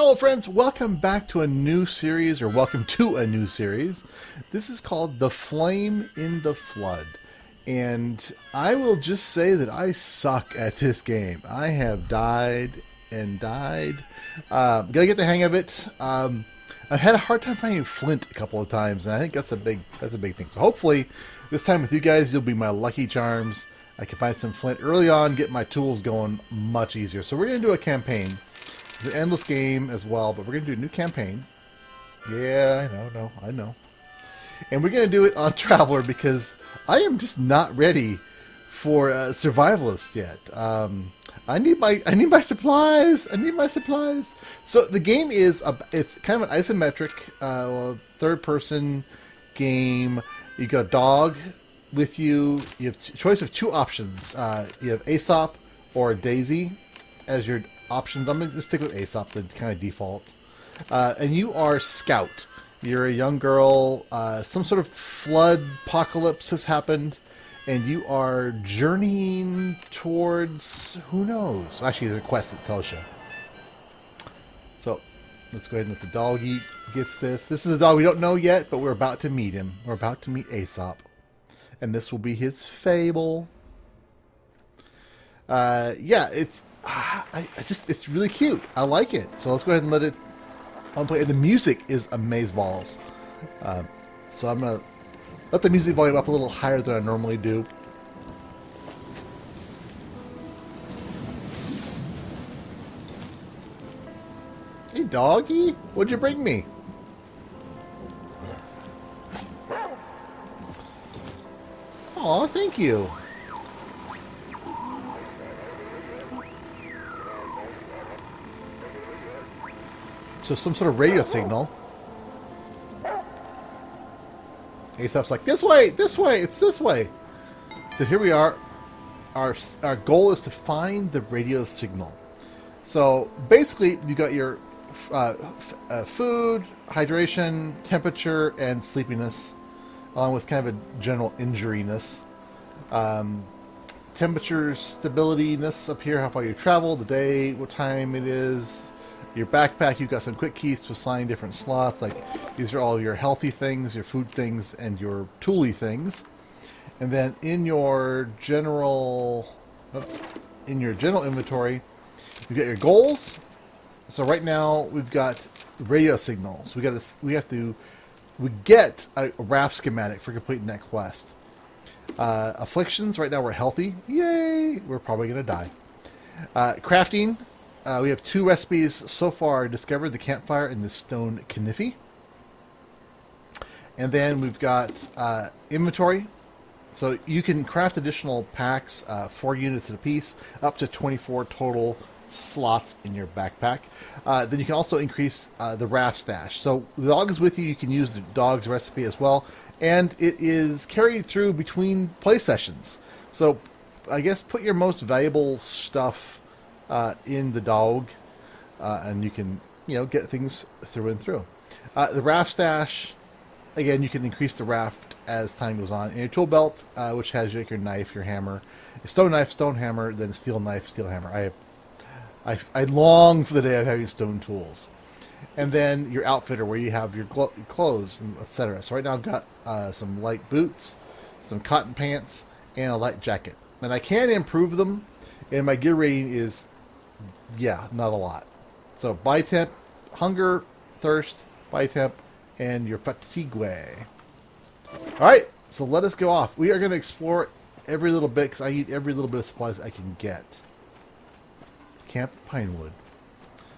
Hello, friends. Welcome back to a new series, or welcome to a new series. This is called The Flame in the Flood. And I will just say that I suck at this game. I have died and died. Uh, gotta get the hang of it. Um, I've had a hard time finding flint a couple of times, and I think that's a big that's a big thing. So hopefully, this time with you guys, you'll be my lucky charms. I can find some flint early on, get my tools going much easier. So we're gonna do a campaign. It's an endless game as well, but we're going to do a new campaign. Yeah, I know, no, I know. And we're going to do it on Traveller because I am just not ready for uh, Survivalist yet. Um, I need my I need my supplies. I need my supplies. So the game is a, it's kind of an isometric uh, third person game. You got a dog with you. You have choice of two options. Uh, you have Aesop or Daisy as your options. I'm going to stick with Aesop, the kind of default. Uh, and you are Scout. You're a young girl. Uh, some sort of flood apocalypse has happened, and you are journeying towards who knows. Actually, there's a quest that tells you. So, let's go ahead and let the doggy gets this. This is a dog we don't know yet, but we're about to meet him. We're about to meet Aesop, and this will be his fable. Uh, yeah, it's I, I, just it's really cute. I like it. So let's go ahead and let it on play. And the music is amazeballs. Uh, so I'm gonna let the music volume up a little higher than I normally do. Hey doggy, what'd you bring me? Aw, thank you. So some sort of radio signal. Aesop's like, this way, this way, it's this way. So here we are. Our, our goal is to find the radio signal. So basically, you got your uh, uh, food, hydration, temperature, and sleepiness, along with kind of a general injuriness. Um, temperature, stabilityness up here, how far you travel, the day, what time it is, your backpack, you've got some quick keys to assign different slots. Like these are all your healthy things, your food things, and your tooly things. And then in your general, oops, in your general inventory, you've got your goals. So right now we've got radio signals. We got to, we have to, we get a, raft schematic for completing that quest. Uh, afflictions. Right now we're healthy. Yay! We're probably gonna die. Uh, crafting. Uh, we have two recipes so far discovered the campfire and the stone kniffy. And then we've got uh, inventory. So you can craft additional packs, uh, four units at a piece, up to 24 total slots in your backpack. Uh, then you can also increase uh, the raft stash. So the dog is with you. You can use the dog's recipe as well. And it is carried through between play sessions. So I guess put your most valuable stuff uh, in the dog, uh, and you can you know get things through and through. Uh, the raft stash, again, you can increase the raft as time goes on. And your tool belt, uh, which has like your knife, your hammer, stone knife, stone hammer, then steel knife, steel hammer. I, I, I long for the day of having stone tools. And then your outfitter, where you have your clothes, etc. So right now I've got uh, some light boots, some cotton pants, and a light jacket. And I can improve them, and my gear rating is yeah, not a lot. So buy temp, hunger, thirst, buy temp, and your fatigue. All right, so let us go off. We are going to explore every little bit because I need every little bit of supplies I can get. Camp Pinewood.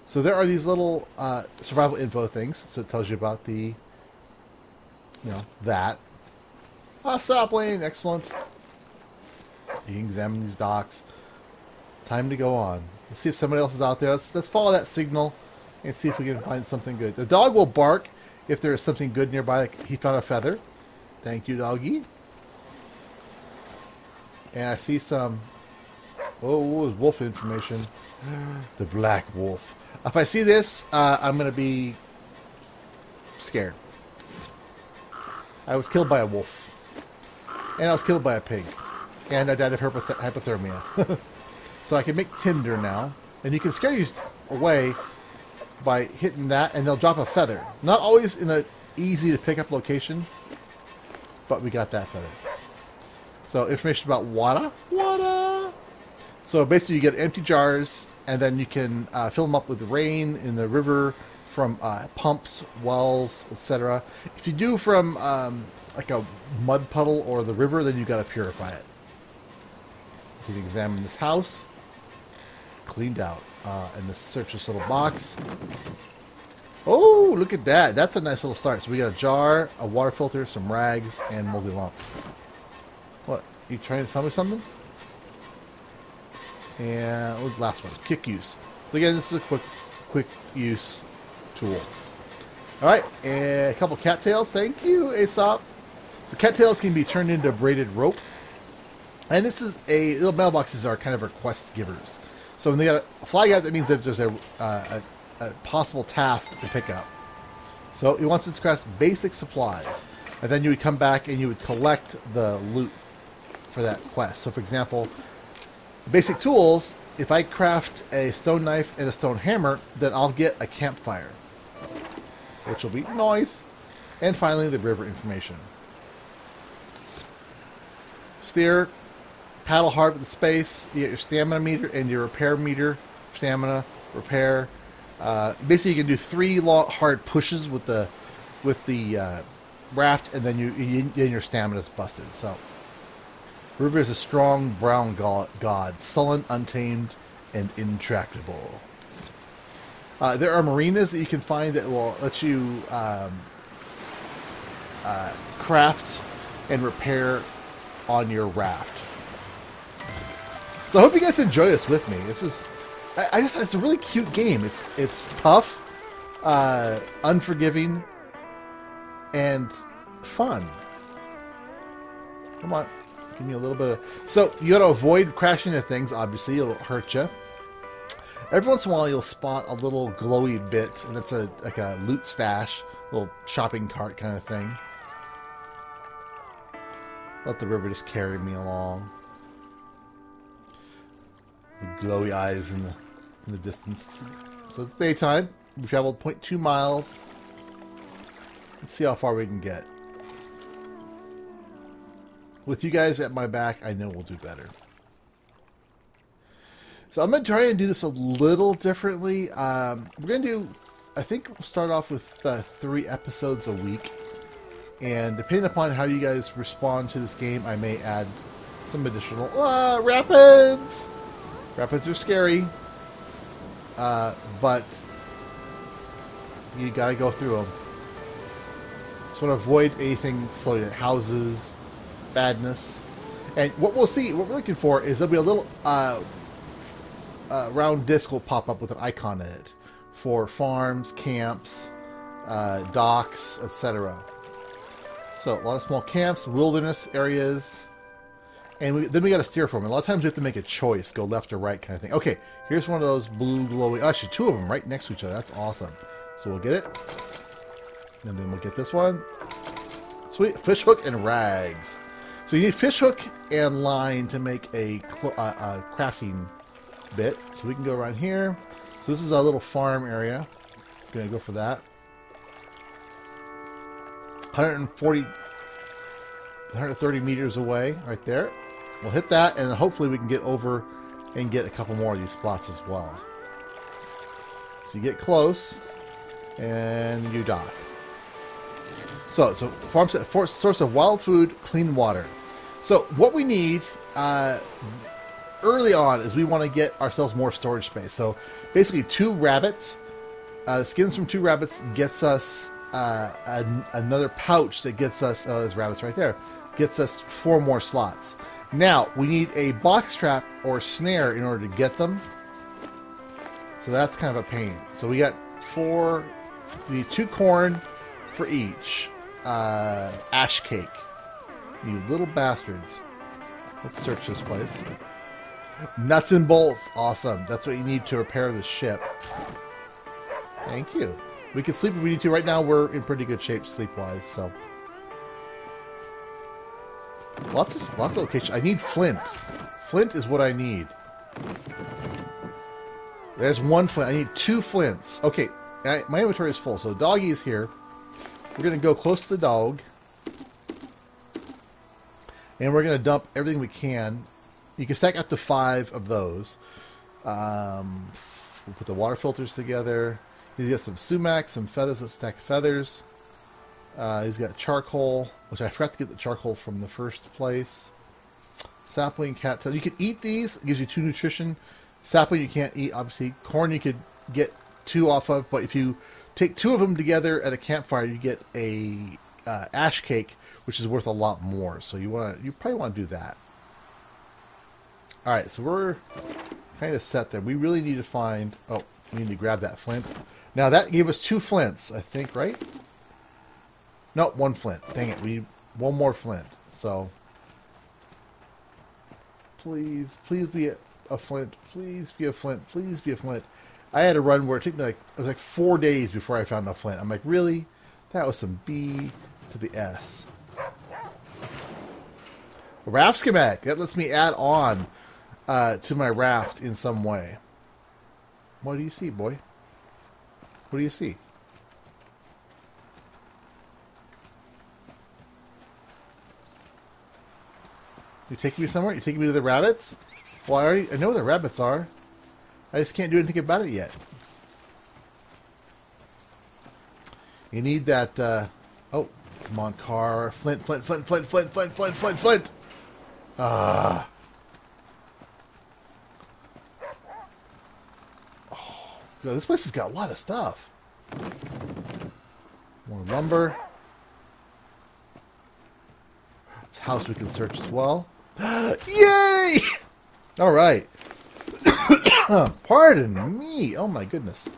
So there are these little uh, survival info things. So it tells you about the, you know, that. Ah, sapling, excellent. You can examine these docks. Time to go on. Let's see if somebody else is out there. Let's, let's follow that signal and see if we can find something good. The dog will bark if there is something good nearby. Like he found a feather. Thank you, doggy. And I see some... Oh, what wolf information. The black wolf. If I see this, uh, I'm going to be scared. I was killed by a wolf. And I was killed by a pig. And I died of hypothermia. So I can make tinder now, and you can scare you away by hitting that, and they'll drop a feather. Not always in an easy to pick up location, but we got that feather. So information about water, water. So basically, you get empty jars, and then you can uh, fill them up with rain in the river from uh, pumps, wells, etc. If you do from um, like a mud puddle or the river, then you got to purify it. You can examine this house, cleaned out, uh, and this search this little box. Oh, look at that! That's a nice little start. So we got a jar, a water filter, some rags, and moldy lump. What? You trying to tell me something? And last one, kick use. Again, this is a quick, quick use tools. All right, a couple cattails. Thank you, Aesop. So cattails can be turned into braided rope. And this is a little mailboxes are kind of request givers. So when they got a flag out, that means that there's a, uh, a, a, possible task to pick up. So it wants to express basic supplies, and then you would come back and you would collect the loot for that quest. So for example, basic tools. If I craft a stone knife and a stone hammer, then I'll get a campfire, which will be nice. And finally, the river information. Steer paddle hard with the space. You get your stamina meter and your repair meter. Stamina, repair. Uh, basically, you can do three long, hard pushes with the with the uh, raft, and then you, you and your stamina is busted. So, River is a strong brown god, god sullen, untamed, and intractable. Uh, there are marinas that you can find that will let you um, uh, craft and repair on your raft. So I hope you guys enjoy this with me. This is, I, I just, it's a really cute game. It's it's tough, uh, unforgiving, and fun. Come on, give me a little bit of. So you got to avoid crashing into things. Obviously, it'll hurt you. Every once in a while, you'll spot a little glowy bit, and it's a like a loot stash, little shopping cart kind of thing. Let the river just carry me along the glowy eyes in the in the distance. So it's daytime. We traveled 0.2 miles. Let's see how far we can get. With you guys at my back, I know we'll do better. So I'm going to try and do this a little differently. Um, we're going to do, I think we'll start off with uh, three episodes a week. And depending upon how you guys respond to this game, I may add some additional uh, rapids. Rapids are scary, uh, but you gotta go through them. Just want to avoid anything floating houses, badness. And what we'll see, what we're looking for is there'll be a little uh, uh, round disc will pop up with an icon in it for farms, camps, uh, docks, etc. So a lot of small camps, wilderness areas, and we, then we got to steer. A lot of times we have to make a choice, go left or right kind of thing. Okay, here's one of those blue glowy. Actually, two of them right next to each other. That's awesome. So we'll get it, and then we'll get this one. Sweet fish hook and rags. So you need fish hook and line to make a, uh, a crafting bit. So we can go around here. So this is a little farm area. Gonna go for that. 140 130 meters away right there We'll hit that, and hopefully we can get over and get a couple more of these spots as well. So you get close, and you die. So, so farm set for, source of wild food, clean water. So what we need uh, early on is we want to get ourselves more storage space. So basically, two rabbits, uh, skins from two rabbits gets us uh, an, another pouch that gets us. Oh, there's rabbits right there. Gets us four more slots. Now, we need a box trap or snare in order to get them. So that's kind of a pain. So we got four, we need two corn for each. Uh, ash cake. You little bastards. Let's search this place. Nuts and bolts. Awesome. That's what you need to repair the ship. Thank you. We can sleep if we need to. Right now, we're in pretty good shape sleep-wise, so... Lots of lots of location. I need flint. Flint is what I need. There's one flint. I need two flints. Okay, I, my inventory is full. So doggy is here. We're to go close to the dog. And we're to dump everything we can. You can stack up to five of those. Um, we'll put the water filters together. He's got some sumac, some feathers, a stack feathers. Uh, he's got charcoal, which I forgot to get the charcoal from the first place. Sapling, cattail. You can eat these. It gives you two nutrition. Sapling you can't eat, obviously. Corn you could get two off of, but if you take two of them together at a campfire, you get a uh, ash cake, which is worth a lot more. So you want to, you probably want to do that. All right, so we're kind of set there. We really need to find. Oh, we need to grab that flint. Now that gave us two flints, I think, right? No, one flint. Dang it, we one more flint. So please, please be a, a flint. Please be a flint. Please be a flint. I had a run where it took me like it was like four days before I found a flint. I'm like, really? That was some B to the S. Schematic that lets me add on uh, to my raft in some way. What do you see, boy? What do you see? You taking me somewhere? You're taking me to the rabbits? Well, I already I know where the rabbits are. I just can't do anything about it yet. You need that. Uh, oh, come on, car. Flint, flint, flint, flint, flint, flint, flint, flint, flint. Ah. Oh, God, this place has got a lot of stuff. More lumber. This house we can search as well. Yay! All right. Pardon me. Oh my goodness.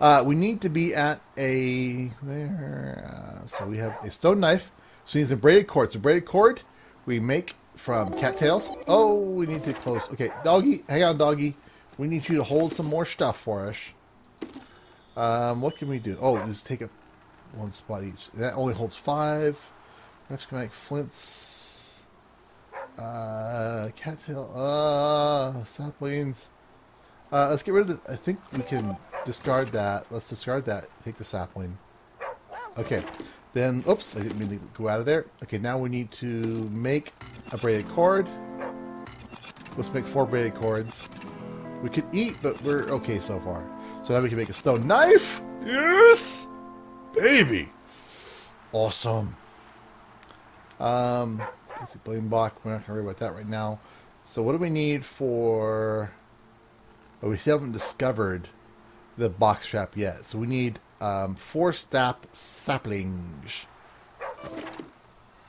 Uh, we need to be at a where? Uh, so we have a stone knife. So we need some braided cord. So braided cord we make from cattails. Oh, we need to close. Okay, doggy, hang on, doggy. We need you to hold some more stuff for us. Um, what can we do? Oh, just take up one spot each. That only holds five. Let's make flints. Uh, cattail. Uh, saplings. Uh, let's get rid of the. I think we can discard that. Let's discard that. Take the sapling. Okay. Then, oops, I didn't mean to go out of there. Okay, now we need to make a braided cord. Let's make four braided cords. We could eat, but we're okay so far. So now we can make a stone knife. Yes! Baby! Awesome. Um, Basic blame block. We're not going to worry about that right now. So what do we need for... Oh, we still haven't discovered the box trap yet. So we need um, four stap saplings.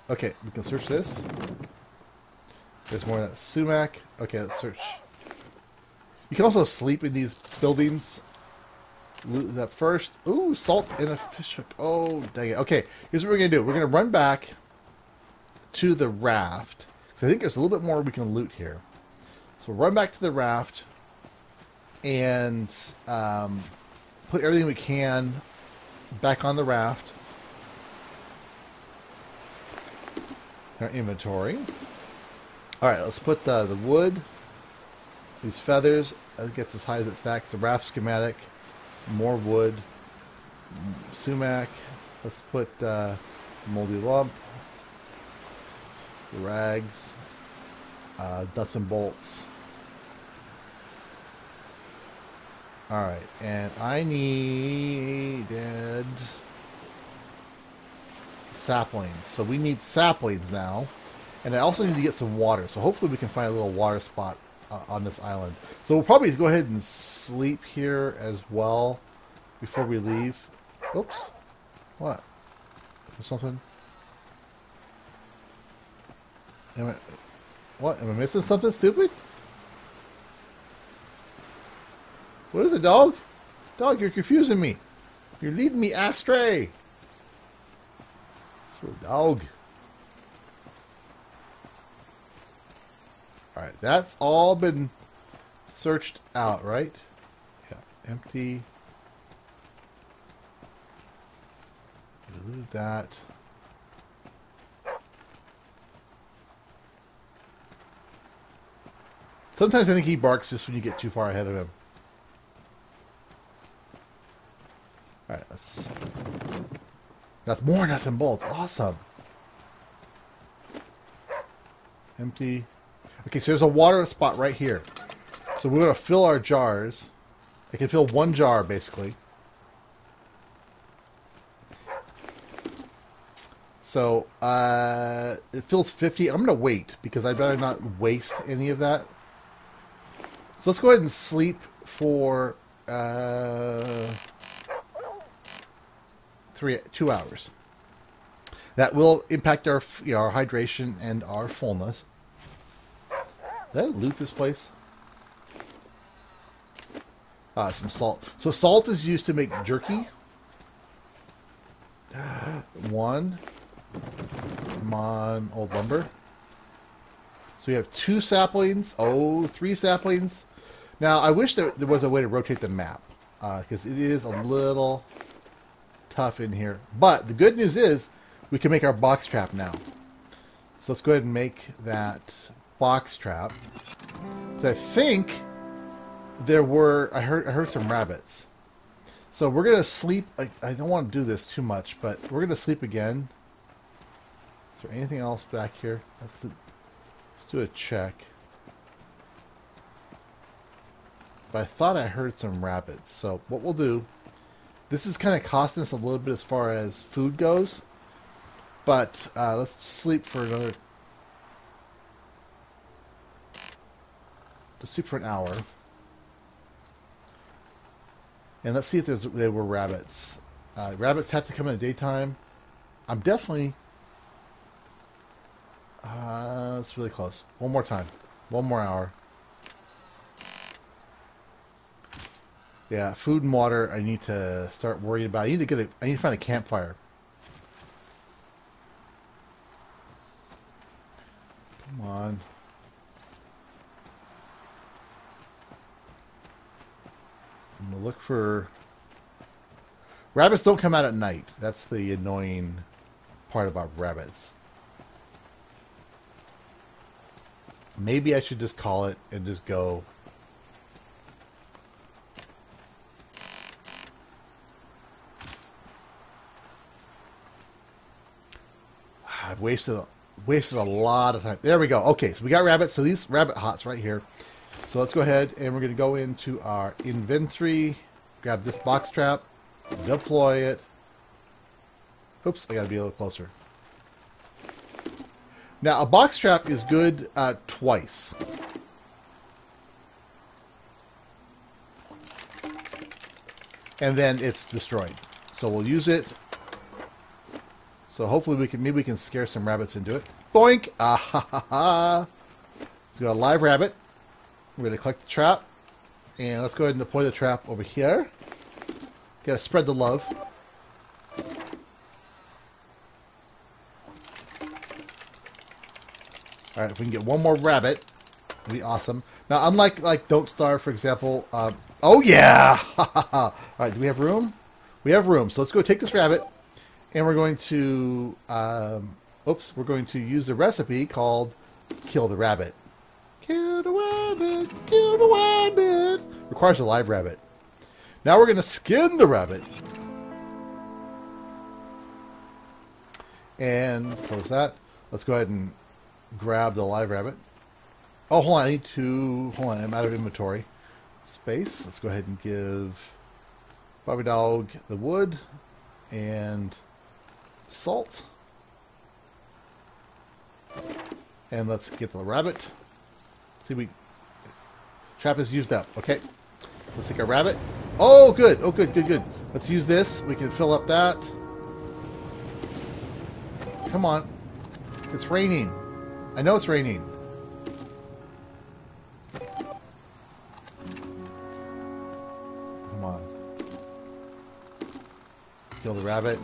Okay, we can search this. There's more of that sumac. Okay, let's search. You can also sleep in these buildings. Loot that first. Ooh, salt and a fish hook. Oh, dang it. Okay, here's what we're going to do. We're going to run back to the raft. So I think there's a little bit more we can loot here. So we'll run back to the raft and um, put everything we can back on the raft. Our inventory. All right, let's put the, the wood, these feathers. It gets as high as it stacks. The raft schematic, more wood, sumac. Let's put uh, moldy lump, rags, uh, nuts and bolts. Alright, and I needed saplings. So we need saplings now. And I also need to get some water. So hopefully we can find a little water spot uh, on this island. So we'll probably go ahead and sleep here as well before we leave. Oops. What? Or something? Am I, what? Am I missing something stupid? What is it, dog? Dog, you're confusing me. You're leading me astray. So, dog. Alright, that's all been searched out, right? Yeah, empty. Delete that. Sometimes I think he barks just when you get too far ahead of him. Alright, let's... That's more nuts and bolts. Awesome. Empty. Okay, so there's a water spot right here. So we're going to fill our jars. I can fill one jar, basically. So, uh, it fills 50. I'm going to wait, because I'd better not waste any of that. So let's go ahead and sleep for, uh, three, two hours. That will impact our, you know, our hydration and our fullness. Did I loot this place? Ah, some salt. So salt is used to make jerky. One. Come on, old lumber. So we have two saplings. Oh, three saplings. Now, I wish that there was a way to rotate the map. Because uh, it is a little tough in here. But the good news is we can make our box trap now. So let's go ahead and make that box trap. So I think there were I heard I heard some rabbits. So we're gonna sleep. I, I don't want to do this too much, but we're gonna sleep again. Is there anything else back here? Let's let's do a check. But I thought I heard some rabbits. So what we'll do this is kind of costing us a little bit as far as food goes. But uh, let's sleep for another... Let's sleep for an hour. And let's see if there's there were rabbits. Uh, rabbits have to come in the daytime. I'm definitely... Uh, it's really close. One more time. One more hour. Yeah, food and water. I need to start worrying about. I need to get a. I need to find a campfire. Come on. I'm gonna look for. Rabbits don't come out at night. That's the annoying part about rabbits. Maybe I should just call it and just go Wasted wasted a lot of time. There we go. Okay, so we got rabbits. So these rabbit hots right here. So let's go ahead and we're going to go into our inventory, grab this box trap, deploy it. Oops, I got to be a little closer. Now, a box trap is good uh, twice. And then it's destroyed. So we'll use it so hopefully we can maybe we can scare some rabbits into it. Boink! Ah ha ha ha! We got a live rabbit. We're gonna collect the trap. And let's go ahead and deploy the trap over here. Gotta spread the love. Alright, if we can get one more rabbit, it'd be awesome. Now, unlike like Don't Starve, for example, uh, oh yeah! Alright, do we have room? We have room, so let's go take this rabbit, and we're going to, um, oops, we're going to use a recipe called Kill the Rabbit. Kill the rabbit, kill the rabbit. Requires a live rabbit. Now we're going to skin the rabbit. And close that. Let's go ahead and grab the live rabbit. Oh, hold on. I need to... Hold on. I'm out of inventory. Space. Let's go ahead and give Bobby Dog the wood. And salt. And let's get the rabbit. See, we... Trap is used up. Okay. So let's take a rabbit. Oh, good. Oh, good, good, good. Let's use this. We can fill up that. Come on. It's raining. I know it's raining. Come on. Kill the rabbit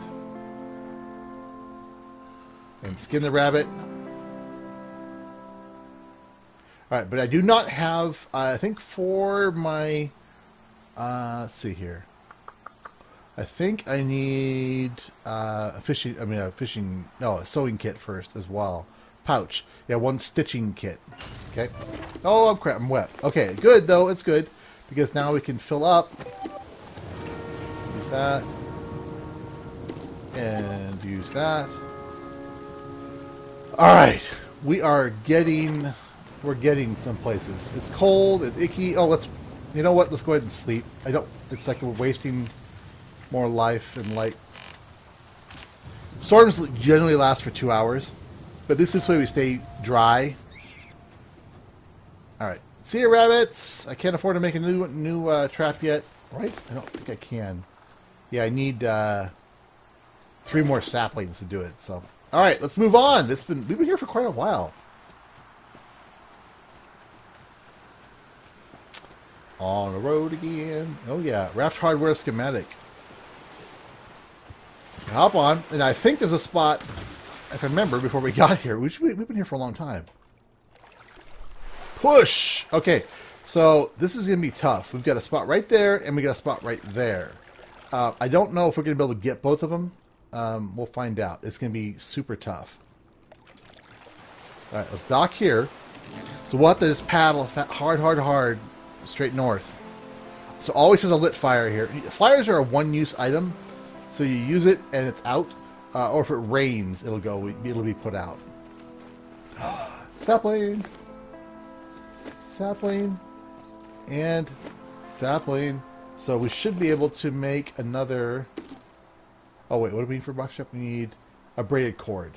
and skin the rabbit. Alright, but I do not have, uh, I think for my, uh, let's see here. I think I need uh, a fishing, I mean a fishing, no, a sewing kit first as well. Pouch. Yeah, one stitching kit. Okay. Oh, crap, I'm wet. Okay, good though, it's good. Because now we can fill up. Use that. and use that. All right, we are getting, we're getting some places. It's cold and icky. Oh, let's, you know what? Let's go ahead and sleep. I don't. It's like we're wasting more life and light. Storms generally last for two hours, but this is way we stay dry. All right, see you, rabbits. I can't afford to make a new new uh, trap yet, right? I don't think I can. Yeah, I need uh, three more saplings to do it. So, all right, let's move on. It's been we've been here for quite a while. On the road again. Oh yeah, raft hardware schematic. Hop on, and I think there's a spot. If I remember, before we got here, we should, we've been here for a long time. Push. Okay, so this is to be tough. We've got a spot right there, and we got a spot right there. Uh, I don't know if we're to be able to get both of them. Um, we'll find out. It's going to be super tough. All right, let's dock here. So we'll paddle hard, hard, hard, straight north. So always has a lit fire here. Flyers are a one-use item, so you use it and it's out. Uh, or if it rains, it'll go. It'll be put out. sapling, sapling, and sapling. So we should be able to make another. Oh wait, what do we need for box shop? We need a braided cord,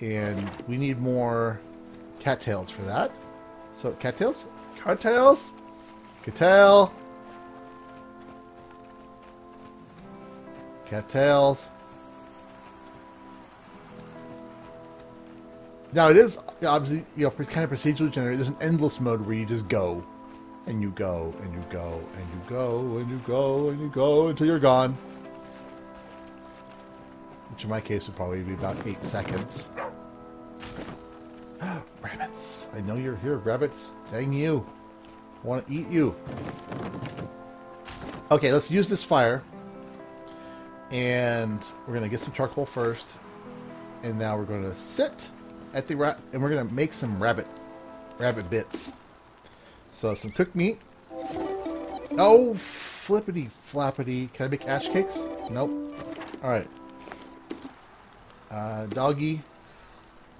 and we need more cattails for that. So cattails, cattails, cattail, cattails. Now it is obviously you know kind of procedurally generated. There's an endless mode where you just go, and you go, and you go, and you go, and you go, and you go until you're gone. Which in my case would probably be about eight seconds. rabbits! I know you're here, rabbits. Dang you! I want to eat you. Okay, let's use this fire. And we're going to get some charcoal first. And now we're going to sit at the rat, and we're gonna make some rabbit, rabbit bits. So some cooked meat. Oh, flippity flappity. Can I make ash cakes? Nope. All right. Uh, doggy,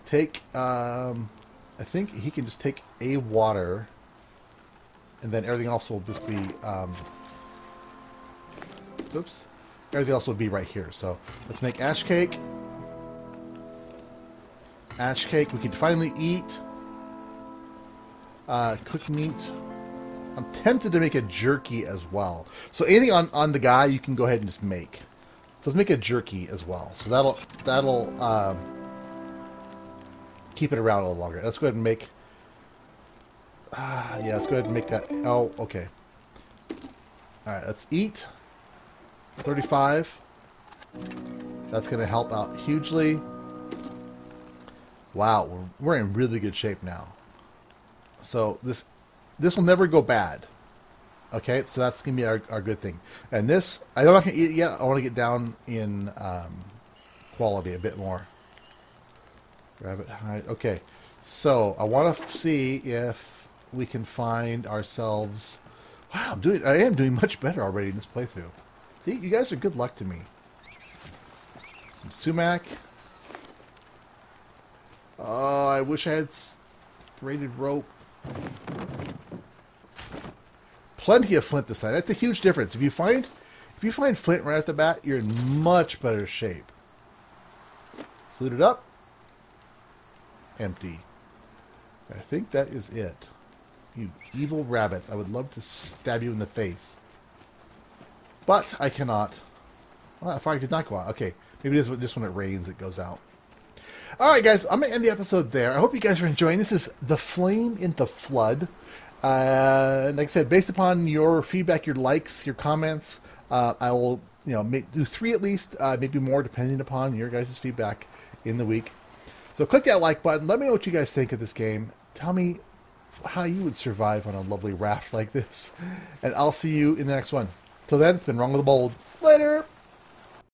take. Um, I think he can just take a water, and then everything else will just be. Um, oops. Everything else will be right here. So let's make ash cake ash cake. We can finally eat. Uh, cooked meat. I'm tempted to make a jerky as well. So anything on, on the guy, you can go ahead and just make. So let's make a jerky as well. So that'll that'll um, keep it around a little longer. Let's go ahead and make. Ah, yeah, let's go ahead and make that. Oh, okay. All right, let's eat. 35. That's going to help out hugely. Wow, we're, we're in really good shape now. So this this will never go bad. Okay, so that's gonna be our, our good thing. And this, I don't want to eat yet. I want to get down in um, quality a bit more. Rabbit hide. Okay, so I want to see if we can find ourselves. Wow, I'm doing. I am doing much better already in this playthrough. See, you guys are good luck to me. Some sumac. Oh, I wish I had braided rope. Plenty of flint this time. That's a huge difference. If you find if you find flint right at the bat, you're in much better shape. Salute it up. Empty. I think that is it. You evil rabbits. I would love to stab you in the face. But I cannot. Well, fire did not go out. Okay. Maybe this just when it rains it goes out. All right, guys, I'm going to end the episode there. I hope you guys are enjoying. This is The Flame in the Flood. Uh, like I said, based upon your feedback, your likes, your comments, uh, I will you know make, do three at least, uh, maybe more, depending upon your guys' feedback in the week. So click that like button. Let me know what you guys think of this game. Tell me how you would survive on a lovely raft like this. And I'll see you in the next one. Till then, it's been Rongo the Bold. Later!